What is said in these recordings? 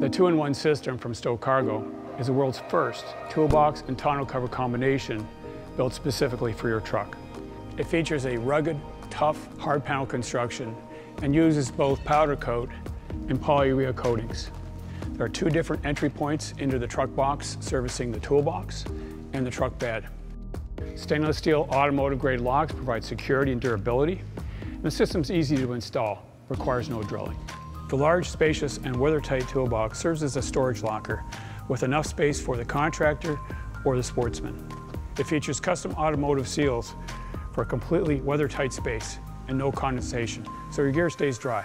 The two-in-one system from Stowe Cargo is the world's first toolbox and tonneau cover combination built specifically for your truck. It features a rugged, tough, hard panel construction and uses both powder coat and polyurea coatings. There are two different entry points into the truck box servicing the toolbox and the truck bed. Stainless steel automotive grade locks provide security and durability. And the system's easy to install, requires no drilling. The large, spacious, and weather-tight toolbox serves as a storage locker with enough space for the contractor or the sportsman. It features custom automotive seals for a completely weather-tight space and no condensation, so your gear stays dry.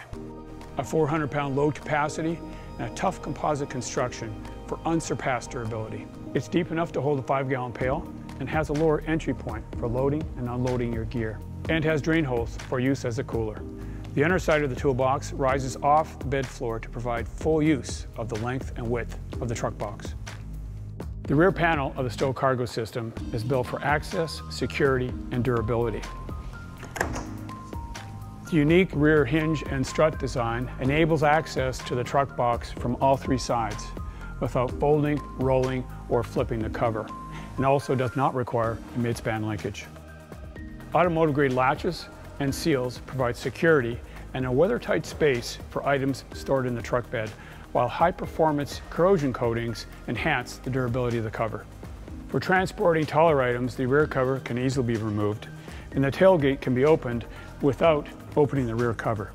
A 400-pound load capacity and a tough composite construction for unsurpassed durability. It's deep enough to hold a five-gallon pail and has a lower entry point for loading and unloading your gear, and has drain holes for use as a cooler. The underside of the toolbox rises off the bed floor to provide full use of the length and width of the truck box. The rear panel of the Stowe cargo system is built for access, security, and durability. The unique rear hinge and strut design enables access to the truck box from all three sides without folding, rolling, or flipping the cover, and also does not require a mid-span linkage. Automotive grade latches and seals provide security and a weather-tight space for items stored in the truck bed, while high-performance corrosion coatings enhance the durability of the cover. For transporting taller items, the rear cover can easily be removed, and the tailgate can be opened without opening the rear cover.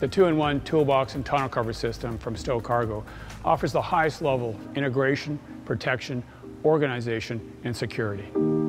The two-in-one toolbox and tonneau cover system from Stowe Cargo offers the highest level integration, protection, organization, and security.